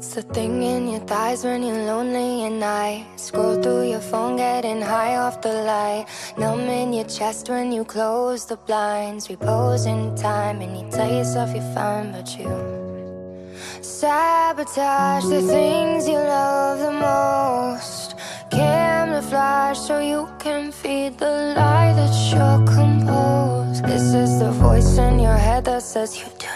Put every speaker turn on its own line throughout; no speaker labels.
It's the thing in your thighs when you're lonely at night. Scroll through your phone, getting high off the light. Numb in your chest when you close the blinds. Repose in time, and you tell yourself you're fine, but you sabotage the things you love the most. Camouflage so you can feed the lie that you're composed. This is the voice in your head that says you do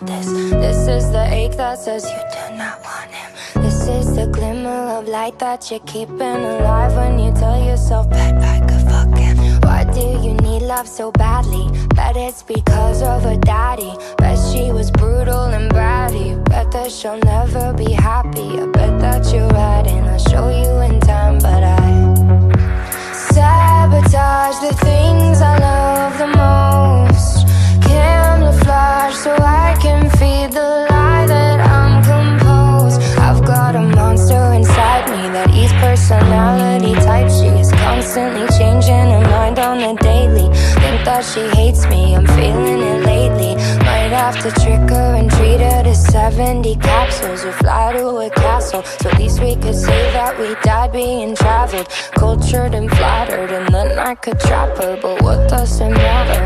want this. This is the ache that says you do not want him. This is the glimmer of light that you're keeping alive when you tell yourself bad I could fuck him. Why do you need love so badly? Bet it's because of her daddy. Bet she was brutal and bratty. Bet that she'll never be happy. I bet that you're right, and constantly changing her mind on the daily. Think that she hates me, I'm feeling it lately. Might have to trick her and treat her to 70 capsules or fly to a castle. So at least we could say that we died being traveled, cultured and flattered. And then I could trap her, but what does it matter?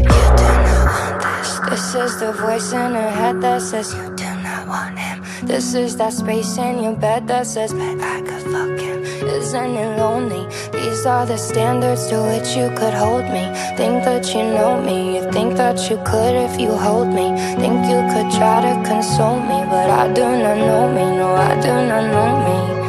You do not want this. This is the voice in her head that says you do not want him. This is that space in your bed that says, babe, I could fuck him. Isn't it lonely? These are the standards to which you could hold me. Think that you know me. You think that you could if you hold me. Think you could try to console me, but I do not know me. No, I do not know me.